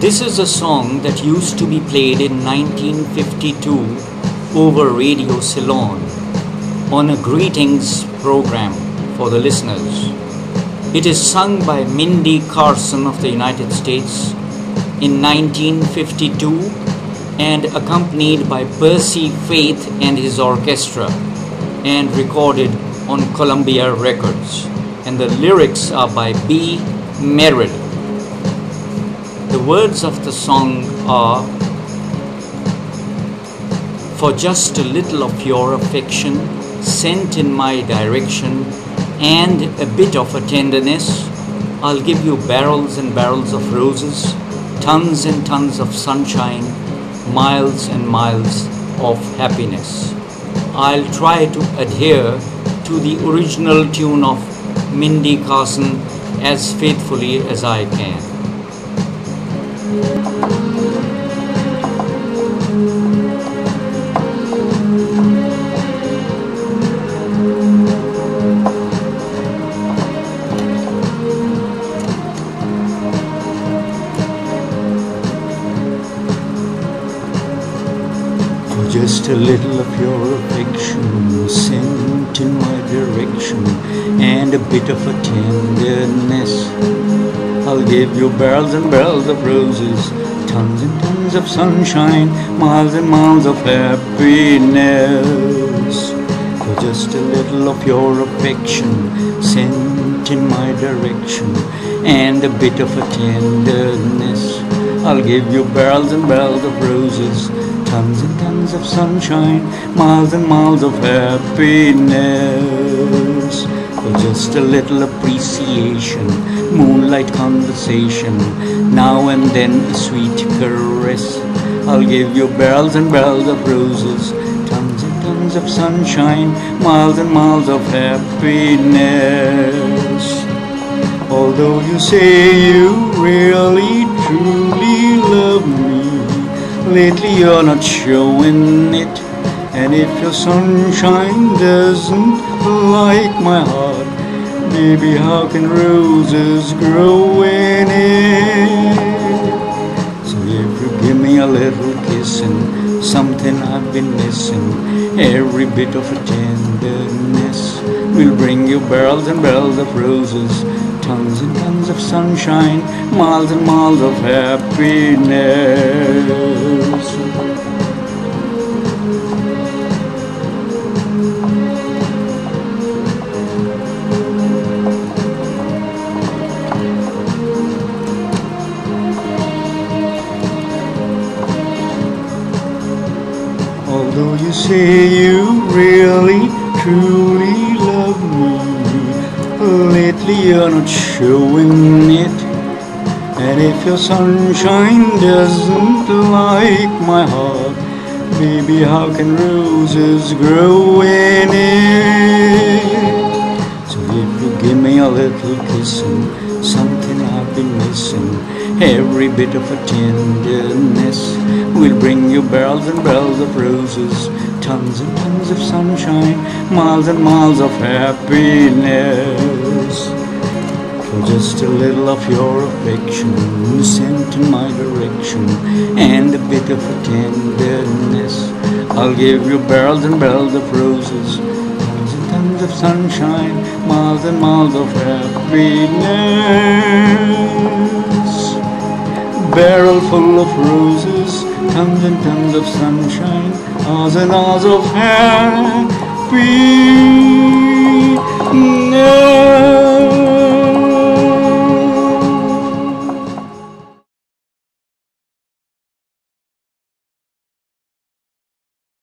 This is a song that used to be played in 1952 over Radio Ceylon on a greetings program for the listeners. It is sung by Mindy Carson of the United States in 1952 and accompanied by Percy Faith and his orchestra and recorded on Columbia Records. And the lyrics are by B. Merrill. The words of the song are For just a little of your affection sent in my direction and a bit of a tenderness, I'll give you barrels and barrels of roses, tons and tons of sunshine, miles and miles of happiness. I'll try to adhere to the original tune of Mindy Carson as faithfully as I can. Just a little of your affection sent in my direction and a bit of a tenderness. I'll give you barrels and barrels of roses, tons and tons of sunshine, miles and miles of happiness. For just a little of your affection sent in my direction and a bit of a tenderness. I'll give you barrels and barrels of roses, tons and tons of sunshine, miles and miles of happiness. For just a little appreciation, moonlight conversation, now and then a sweet caress. I'll give you barrels and barrels of roses, tons and tons of sunshine, miles and miles of happiness. Although you say you really truly love me, lately you're not showing it. And if your sunshine doesn't like my heart, baby, how can roses grow in it? So if you give me a little kissing, something I've been missing, every bit of a tenderness will bring you barrels and barrels of roses, tons and tons of sunshine, miles and miles of happiness. Although you say you really, truly love me, lately you're not showing it. And if your sunshine doesn't like my heart, baby, how can roses grow in it? So if you give me a little kiss and something Been missing, every bit of a tenderness will bring you barrels and barrels of roses, tons and tons of sunshine, miles and miles of happiness. For just a little of your affection sent in my direction and a bit of a tenderness, I'll give you barrels and barrels of roses, tons of sunshine, miles and miles of happiness. Barrel full of roses, tons and tons of sunshine, hours and hours of happiness.